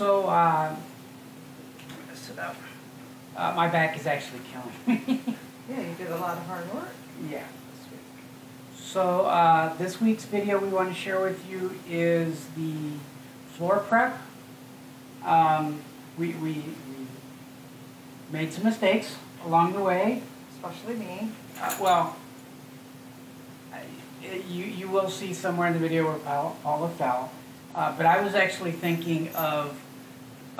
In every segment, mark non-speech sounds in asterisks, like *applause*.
so, uh, sit up. Uh, my back is actually killing me. *laughs* Yeah, you did a lot of hard work yeah. So, uh, this week's video we want to share with you is the floor prep. Um, we, we, we made some mistakes along the way. Especially me. Uh, well, I- you, you will see somewhere in the video where Paula, Paula fell. Uh, but I was actually thinking of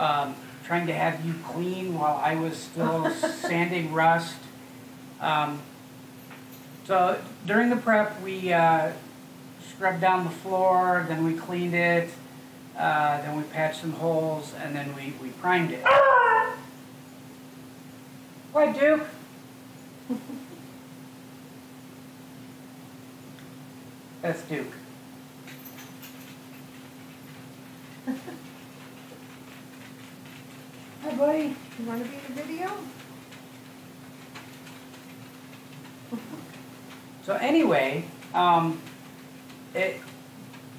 um, trying to have you clean while I was still *laughs* sanding rust. Um, so during the prep, we uh, scrubbed down the floor, then we cleaned it, uh, then we patched some holes, and then we, we primed it. *laughs* What, Duke? That's Duke. *laughs* Buddy. You want to be in the video? *laughs* So anyway, um, it,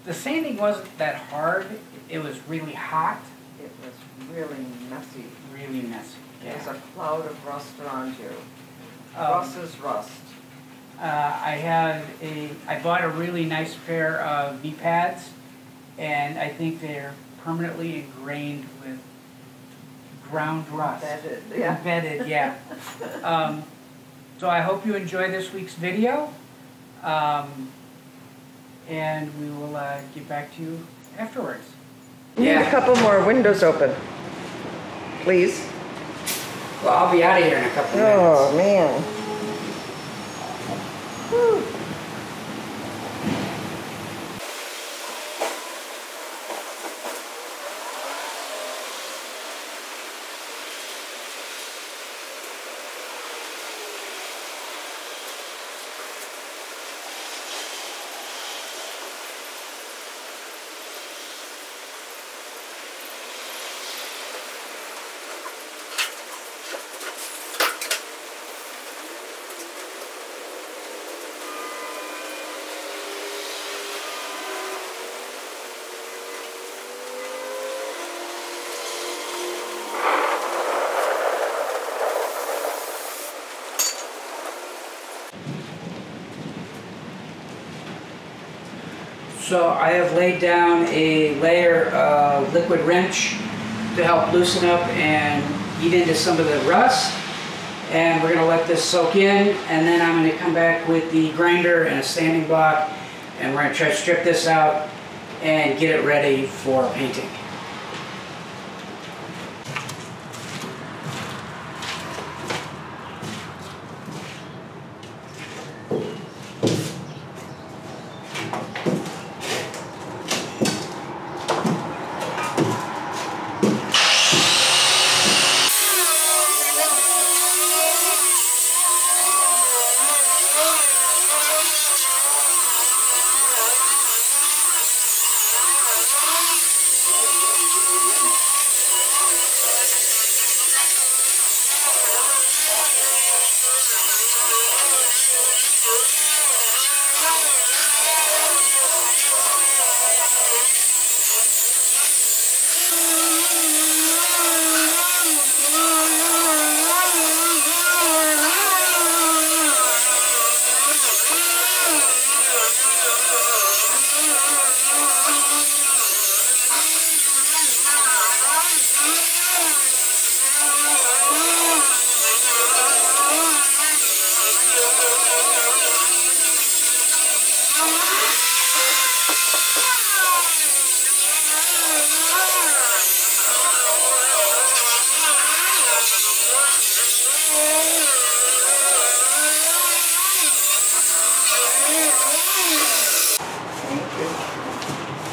the sanding wasn't that hard. It was really hot, It was really messy. really messy. There's a cloud of rust around you. Um, Rust is rust. Uh, I had a, I bought a really nice pair of V pads, and I think they're permanently ingrained with ground rust. Embedded, yeah. Embedded, yeah. Um, so I hope you enjoy this week's video, um, and we will uh, get back to you afterwards. We Need a couple more windows open. Please. Well, I'll be out of here in a couple minutes. Oh, man. So I have laid down a layer of liquid wrench to help loosen up and eat into some of the rust. And we're gonna let this soak in, and then I'm gonna come back with the grinder and a sanding block, and we're gonna try to strip this out and get it ready for painting.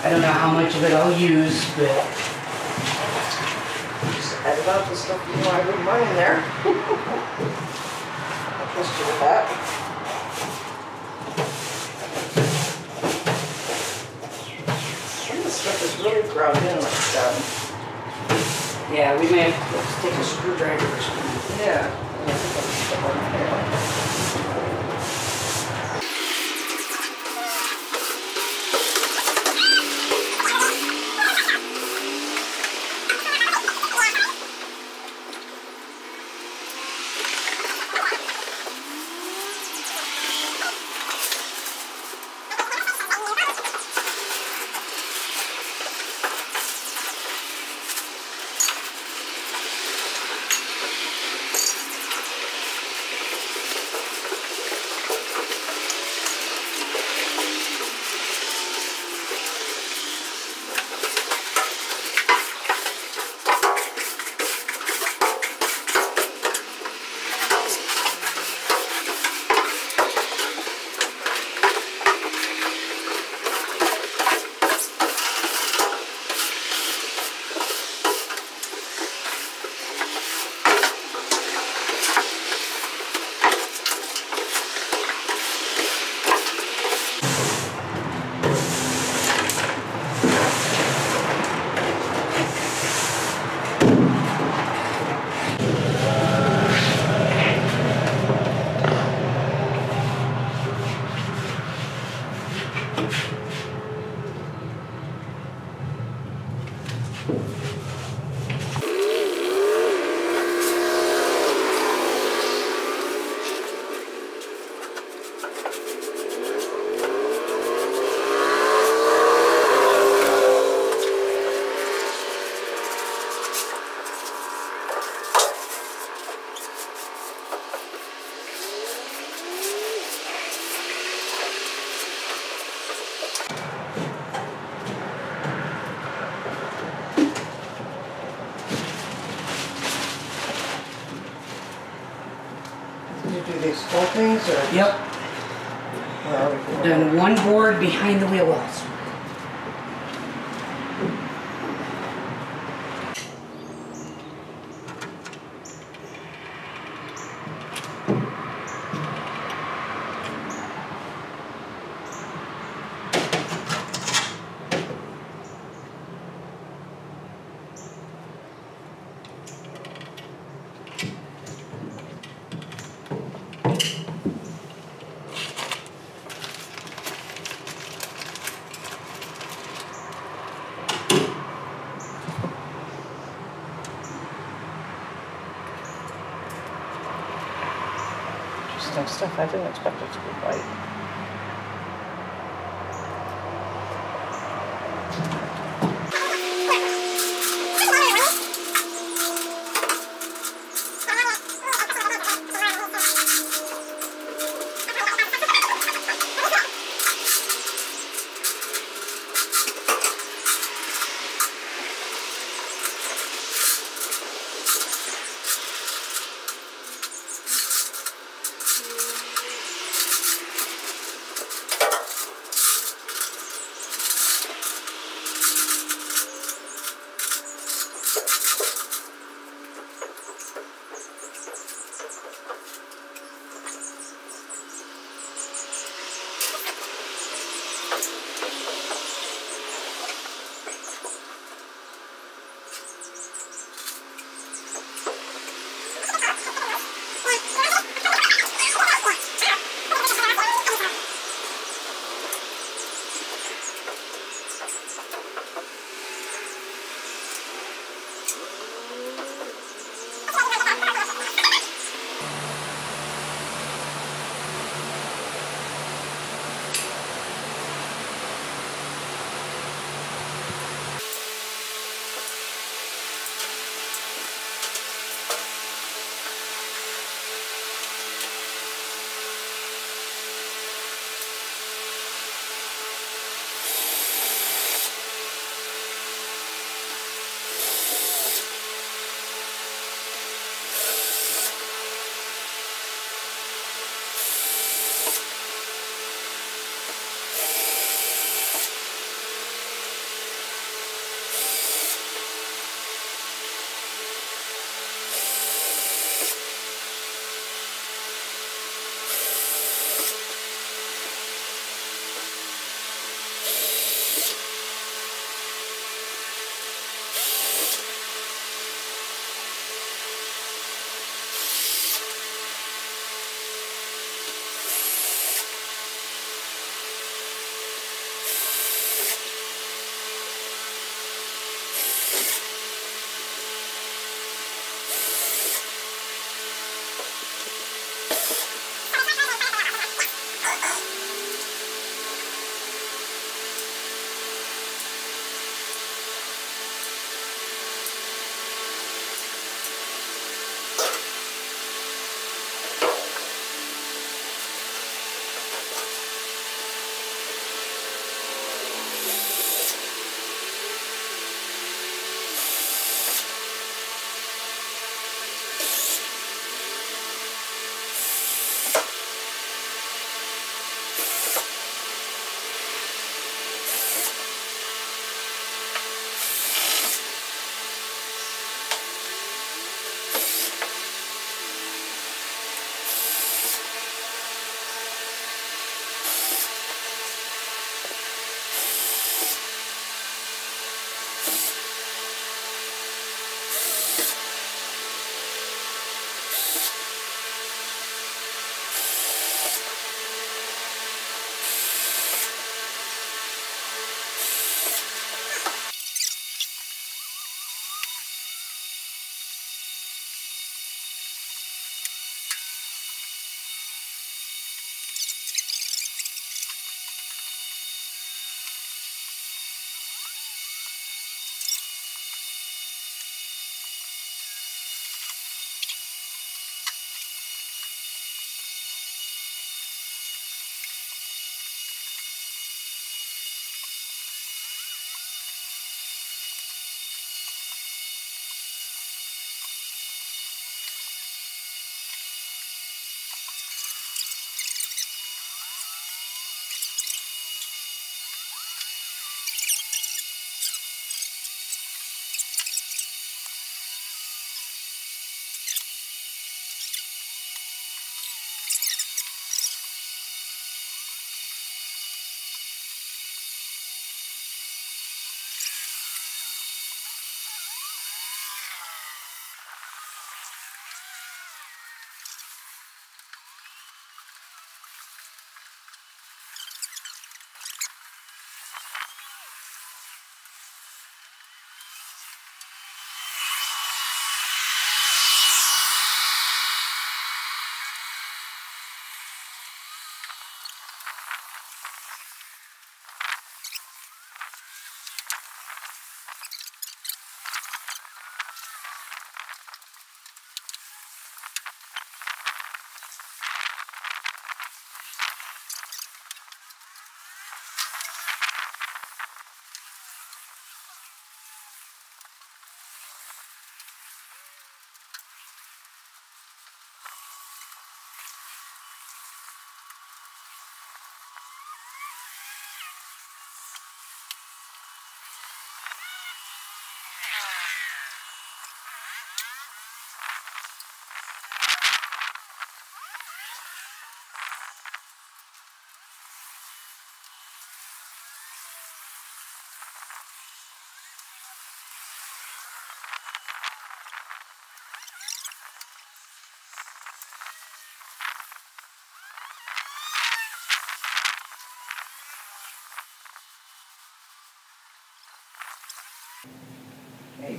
I don't know how much of it I'll use, but Just edit out the stuff you know I wouldn't mind in there. *laughs* I'll trust you with that. Stuff is really ground in like that. yeah, we may have to take a screwdriver or something. Yeah. You do these whole things or? Yep, where are we? done one board behind the wheel wells. Stuff. I didn't expect it to be white.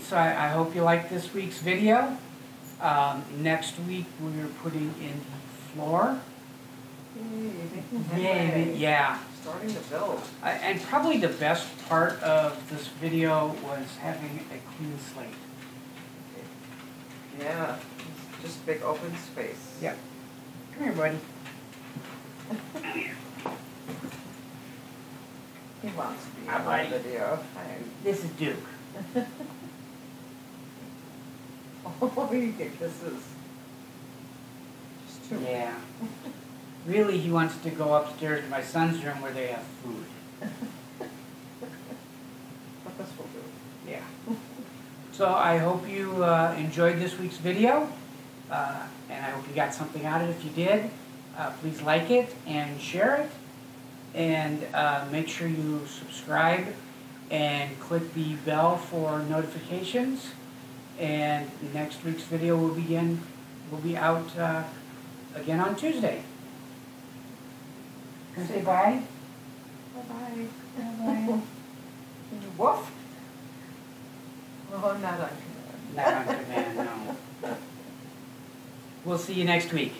So I, I hope you like this week's video. Um, next week, we're putting in the floor. Yay. Yeah, Starting to build. Uh, and probably the best part of this video was having a clean slate. Yeah, just big open space. Yep. Come here, buddy. He wants to be on the video. This is Duke. *laughs* Oh, you think this is just too. Yeah. Really, he wants to go upstairs to my son's room where they have food. *laughs* But this will do. Yeah. So I hope you uh, enjoyed this week's video, uh, and I hope you got something out of it. If you did, uh, please like it and share it, and uh, make sure you subscribe and click the bell for notifications. And next week's video will begin, will be out uh, again on Tuesday. Can say bye? Bye-bye. Bye-bye. Woof. Oh, not on command. Not on command, no. *laughs* We'll see you next week.